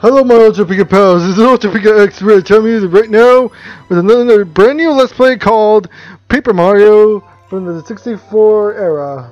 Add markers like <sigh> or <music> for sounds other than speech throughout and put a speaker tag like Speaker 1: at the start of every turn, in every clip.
Speaker 1: Hello my Ultra pals, this is Ultra Pika X Rich. I'm using right now with another brand new Let's Play called Paper Mario from the 64 era.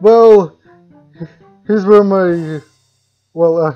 Speaker 1: Well, here's where my, well, uh,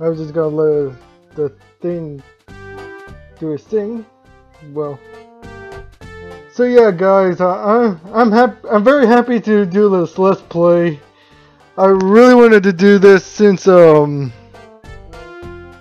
Speaker 1: I was just gonna let the thing do its thing. Well, so yeah guys, uh, I'm, I'm happy, I'm very happy to do this Let's Play. I really wanted to do this since, um,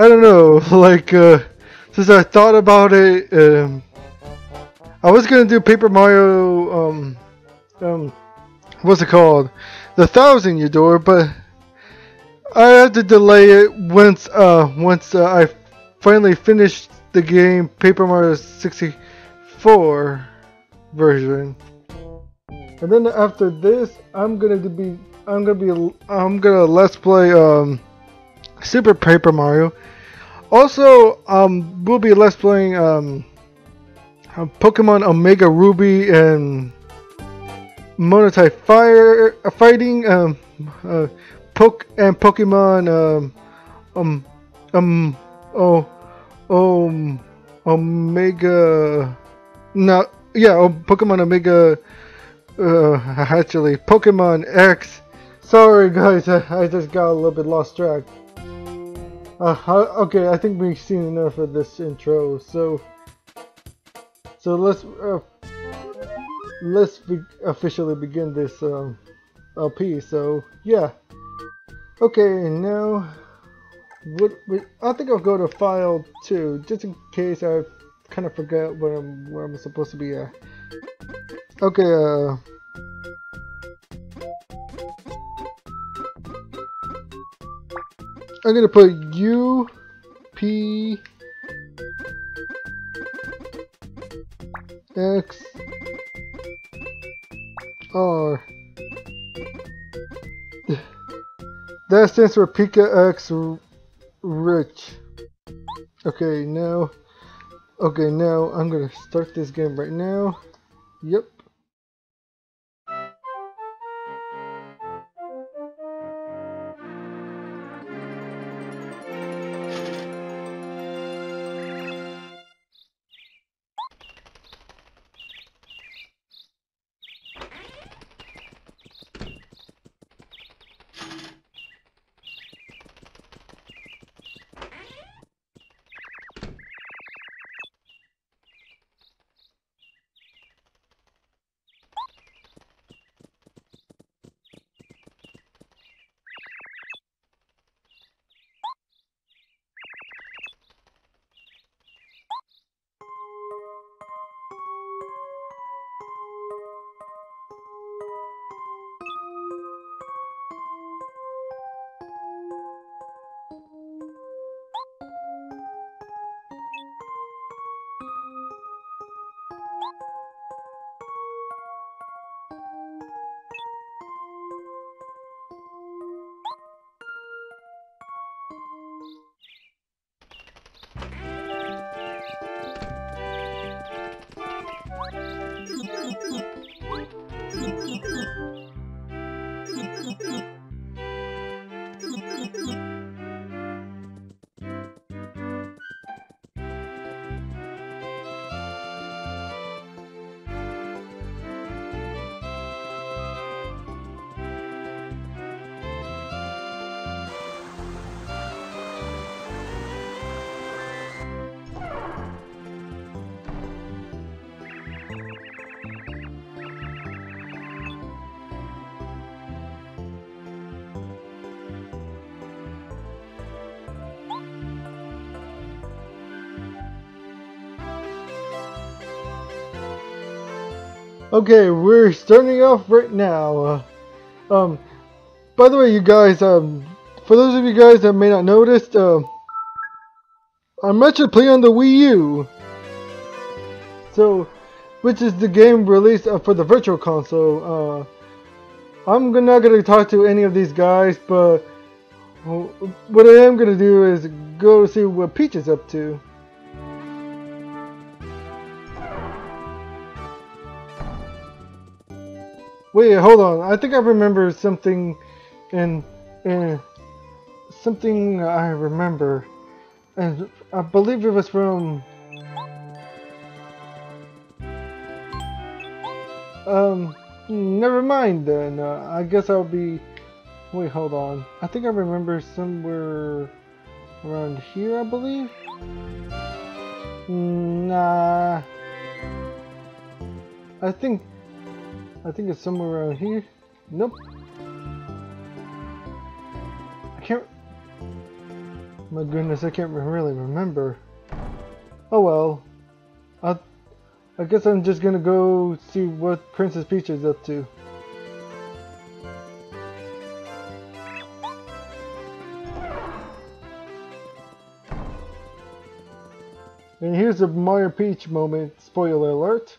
Speaker 1: I don't know, <laughs> like, uh, since I thought about it, um, I was gonna do Paper Mario, um, um, what's it called? The Thousand Year Door, but I had to delay it once, uh, once uh, I finally finished the game Paper Mario 64 version. And then after this, I'm gonna be, I'm gonna be, I'm gonna let's play, um, Super Paper Mario. Also, um, we'll be let's playing um, Pokemon Omega Ruby and Monotype Fire uh, Fighting um, uh, Poke and Pokemon um, um um oh um Omega no yeah oh, Pokemon Omega uh, actually Pokemon X. Sorry guys, <laughs> I just got a little bit lost track. Uh, okay, I think we've seen enough of this intro, so so let's uh, let's be officially begin this um, LP. So yeah, okay, now what? I think I'll go to file two, just in case I kind of forget where I'm where I'm supposed to be at. Okay, uh. I'm gonna put U P X R. That stands for Pika X Rich. Okay, now. Okay, now I'm gonna start this game right now. Yep. Okay, we're starting off right now. Uh, um, by the way, you guys, um, for those of you guys that may not noticed, uh, I'm actually playing on the Wii U. So, which is the game released uh, for the Virtual Console. Uh, I'm not going to talk to any of these guys, but what I am going to do is go see what Peach is up to. Wait, hold on. I think I remember something in in something I remember. And I believe it was from... Um, never mind then. Uh, I guess I'll be... Wait, hold on. I think I remember somewhere around here, I believe? Nah. I think... I think it's somewhere around here. Nope. I can't... My goodness, I can't really remember. Oh well. I, I guess I'm just gonna go see what Princess Peach is up to. And here's a Mario Peach moment, spoiler alert.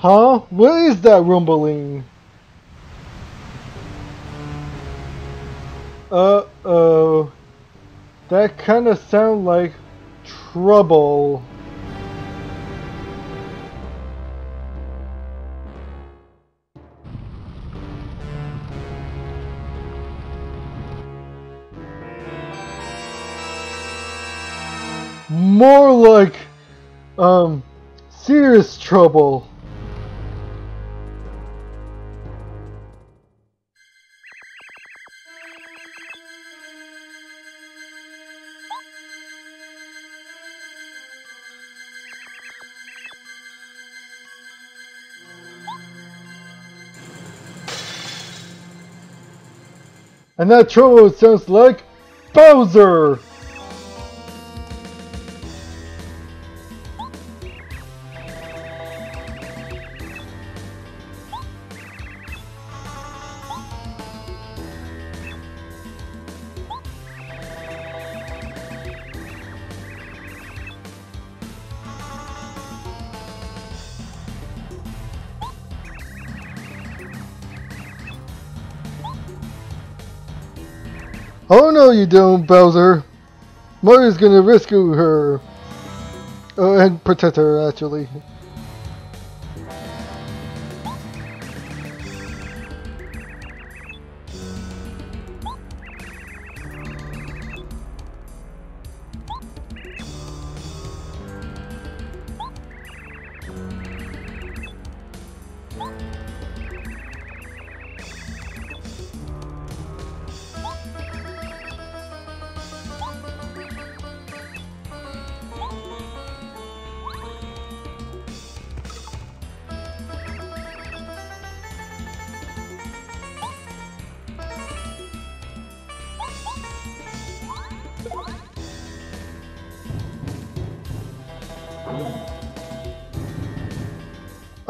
Speaker 1: Huh? What is that rumbling? Uh-oh. That kind of sound like trouble. More like, um, serious trouble. And that trouble sounds like Bowser! No you don't, Bowser. Mario's gonna rescue her. Oh, and protect her, actually.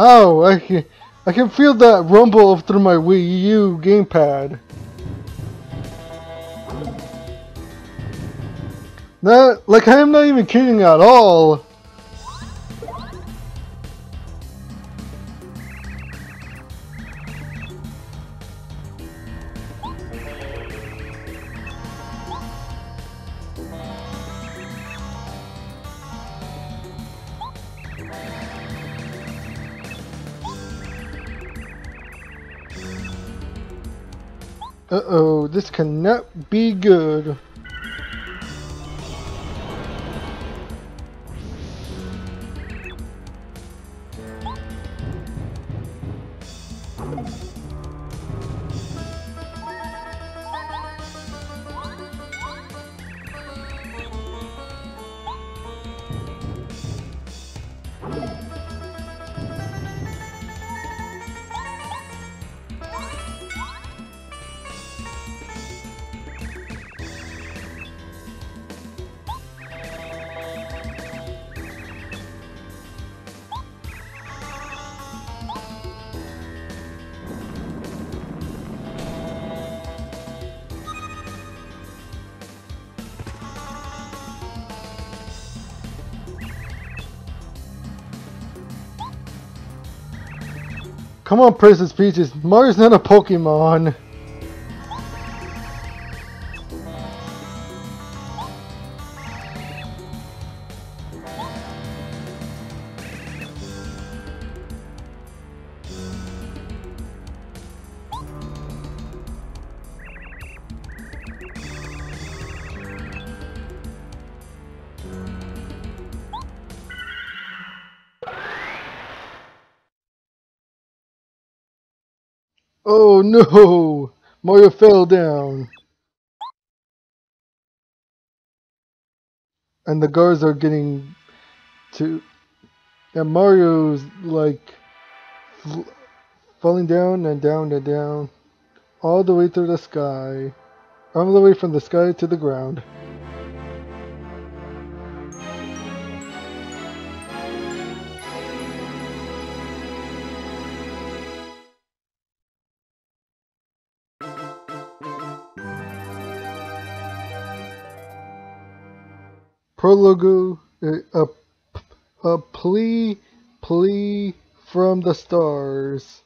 Speaker 1: Oh, I can, I can feel that rumble through my Wii U gamepad. That, like, I'm not even kidding at all. This cannot be good. Come on, Princess Peaches. Mario's not a Pokemon. Oh no! Mario fell down. And the guards are getting to... And Mario's like falling down and down and down. All the way through the sky. All the way from the sky to the ground. Prologue, uh, a, a plea, plea from the stars.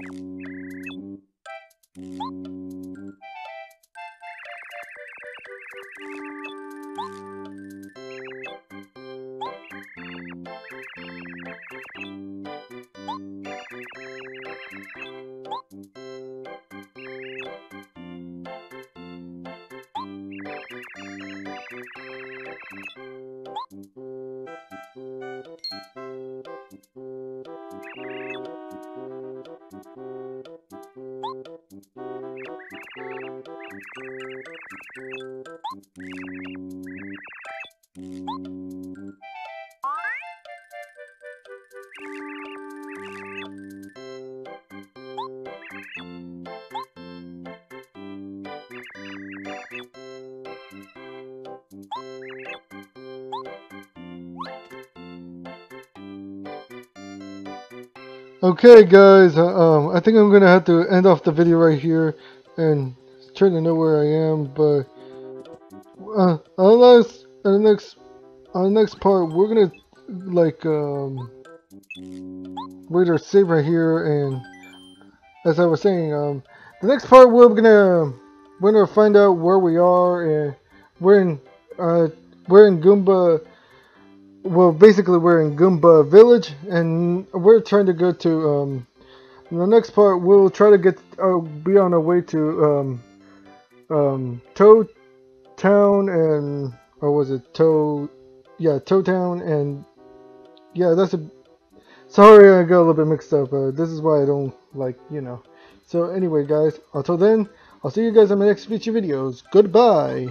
Speaker 1: Mm. Okay guys, uh, um, I think I'm gonna have to end off the video right here and try to know where I am, but uh, next, on the next, on the next part, we're gonna like um, we're gonna save right here, and as I was saying, um, the next part we're gonna we're gonna find out where we are, and we're in uh, we're in Goomba. Well, basically, we're in Goomba Village, and we're trying to go to um. The next part, we'll try to get uh, be on our way to um, um, Toad Town and or was it Toe? Yeah, Toad Town and yeah, that's a. Sorry, I got a little bit mixed up. Uh, this is why I don't like you know. So anyway, guys, until then, I'll see you guys in my next future videos. Goodbye.